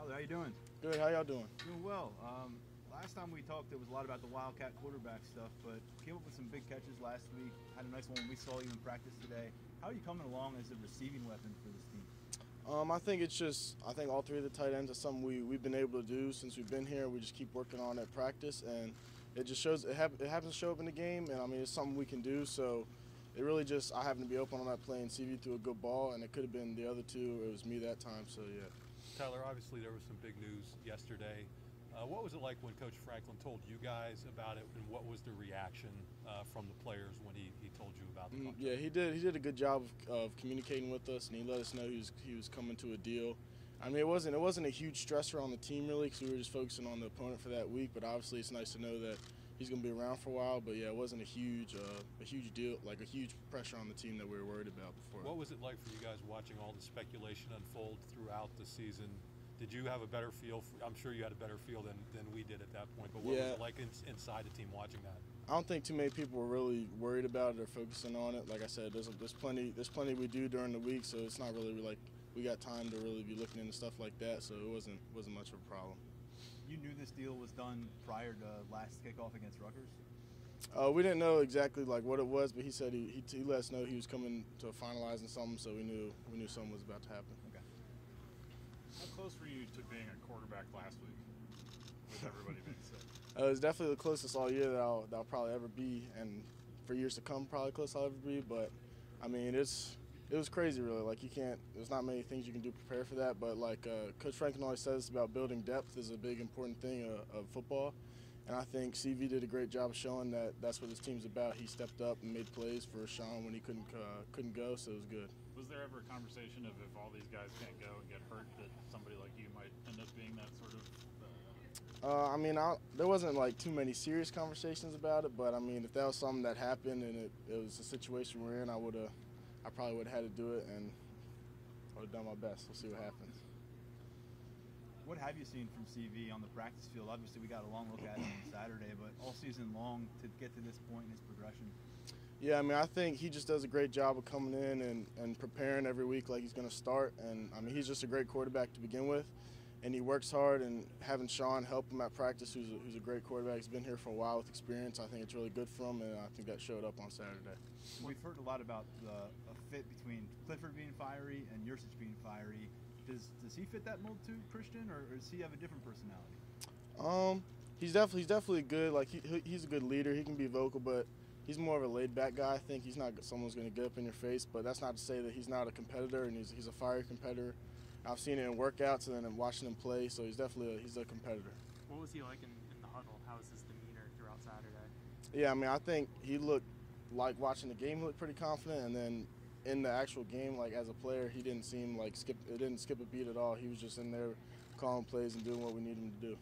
Tyler, how you doing? Good. How y'all doing? Doing well. Um, last time we talked, there was a lot about the Wildcat quarterback stuff, but came up with some big catches last week. Had a nice one when we saw you in practice today. How are you coming along as a receiving weapon for this team? Um, I think it's just I think all three of the tight ends are something we we've been able to do since we've been here. We just keep working on at practice, and it just shows it, hap- it happens to show up in the game. And I mean, it's something we can do. So it really just I happen to be open on that play, and CV threw a good ball, and it could have been the other two. It was me that time. So yeah. Tyler, obviously there was some big news yesterday. Uh, what was it like when Coach Franklin told you guys about it, and what was the reaction uh, from the players when he, he told you about the Mm, contract? Yeah, he did. He did a good job of, of communicating with us, and he let us know he was he was coming to a deal. I mean, it wasn't it wasn't a huge stressor on the team really, because we were just focusing on the opponent for that week. But obviously, it's nice to know that he's going to be around for a while. But yeah, it wasn't a huge uh, a huge deal, like a huge pressure on the team that we were worried about before. What was it like for you guys watching all the speculation unfold throughout the season? Did you have a better feel? For, I'm sure you had a better feel than, than we did at that point. But what Yeah. was it like in, inside the team watching that? I don't think too many people were really worried about it or focusing on it. Like I said, there's there's plenty there's plenty we do during the week, so it's not really like we got time to really be looking into stuff like that. So it wasn't wasn't much of a problem. You knew this deal was done prior to last kickoff against Rutgers. Uh, we didn't know exactly like what it was, but he said he, he, he let us know he was coming to finalizing something, so we knew we knew something was about to happen. Okay. How close were you to being a quarterback last week with everybody being sick? Uh, it was definitely the closest all year that I'll, that I'll probably ever be, and for years to come, probably close I'll ever be. But I mean, it's it was crazy, really. Like you can't. There's not many things you can do to prepare for that. But like uh, Coach Franklin always says about building depth is a big important thing uh, of football. And I think CV did a great job of showing that that's what this team's about. He stepped up and made plays for Sean when he couldn't uh, couldn't go, so it was good. Was there ever a conversation of if all these guys can't go and get hurt, that somebody like you might end up being that sort of? Uh, Uh, I mean, I, there wasn't like too many serious conversations about it, but I mean, if that was something that happened and it, it was a situation we're in, I would have, I probably would have had to do it, and I would have done my best. We'll see what happens. What have you seen from CV on the practice field? Obviously, we got a long look at him on Saturday, but all season long to get to this point in his progression. Yeah, I mean, I think he just does a great job of coming in and, and preparing every week like he's going to start. And I mean, he's just a great quarterback to begin with. And he works hard, and having Sean help him at practice, who's a, who's a great quarterback, he's been here for a while with experience. I think it's really good for him, and I think that showed up on Saturday. We've heard a lot about the a fit between Clifford being fiery and Yursich being fiery. Does does he fit that mold too, Christian, or, or does he have a different personality? Um, he's definitely he's definitely good. Like he, he- he's a good leader. He can be vocal, but he's more of a laid back guy. I think he's not someone who's going to get up in your face. But that's not to say that he's not a competitor, and he's he's a fiery competitor. I've seen it in workouts and then in watching him play. So he's definitely a, he's a competitor. What was he like in, in the huddle? How was his demeanor throughout Saturday? Yeah, I mean, I think he looked like watching the game. He looked pretty confident, and then in the actual game, like as a player, he didn't seem like skip. It didn't skip a beat at all. He was just in there calling plays and doing what we need him to do.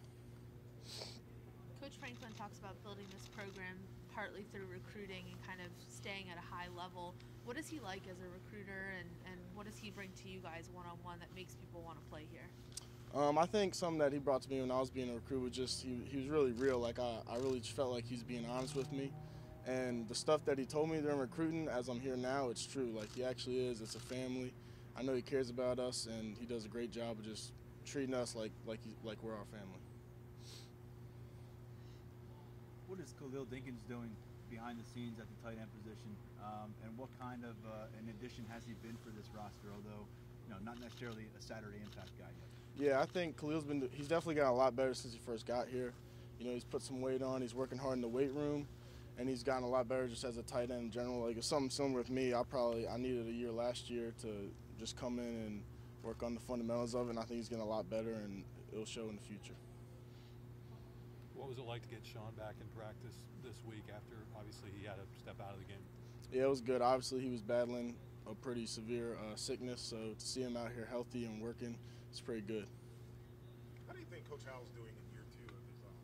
Coach Franklin talks about building this program partly through recruiting and kind of staying at a high level. What is he like as a recruiter, and, and what does he bring to you guys one on one that makes people want to play here? Um, I think something that he brought to me when I was being a recruit was just he, he was really real. Like I, I really just felt like he was being honest with me, and the stuff that he told me during recruiting, as I'm here now, it's true. Like he actually is. It's a family. I know he cares about us, and he does a great job of just treating us like like he, like we're our family. What is Khalil Dinkins doing behind the scenes at the tight end position, um, and what kind of uh, an addition has he been for this roster? Although, you know, not necessarily a Saturday impact guy yet. Yeah, I think Khalil's been he's definitely gotten a lot better since he first got here. You know, he's put some weight on. He's working hard in the weight room, and he's gotten a lot better just as a tight end in general. Like if something similar with me. I probably I needed a year last year to just come in and work on the fundamentals of it. And I think he's getting a lot better, and it'll show in the future. What was it like to get Sean back in practice this week after obviously he had to step out of the game? Yeah, it was good. Obviously, he was battling a pretty severe uh, sickness, so to see him out here healthy and working, it's pretty good. How do you think Coach Howle's doing in year two of his um,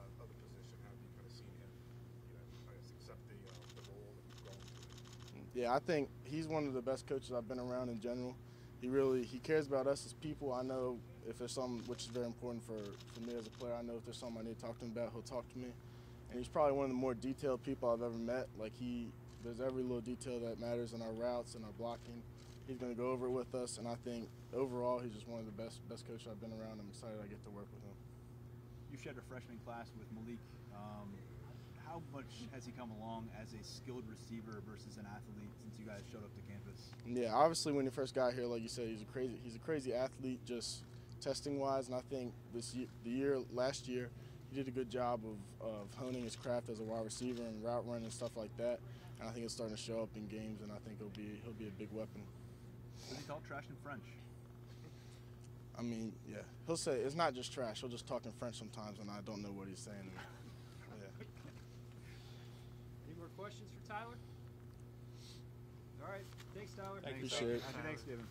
uh, other position? How have you kind of seen him, you know, I guess accept the, uh, the role and go into it? Yeah, I think he's one of the best coaches I've been around in general. He really he cares about us as people. I know if there's something which is very important for, for me as a player. I know if there's something I need to talk to him about, he'll talk to me. And he's probably one of the more detailed people I've ever met. Like he, there's every little detail that matters in our routes and our blocking. he's gonna go over it with us, and I think overall he's just one of the best best coaches I've been around. I'm excited I get to work with him. You shared a freshman class with Malick. Um, how much has he come along as a skilled receiver versus an athlete since you guys showed up to campus? Yeah, obviously when he first got here, like you said, he's a crazy he's a crazy athlete, just testing wise, and I think this year, the year last year he did a good job of, of honing his craft as a wide receiver and route running and stuff like that. And I think it's starting to show up in games, and I think he'll be he'll be a big weapon. Does he talk trash in French? I mean, yeah, he'll say it's not just trash. He'll just talk in French sometimes, and I don't know what he's saying. Yeah. Any more questions for Tyler? All right. Thanks, Tyler. Thank you, Appreciate. Happy Thanksgiving.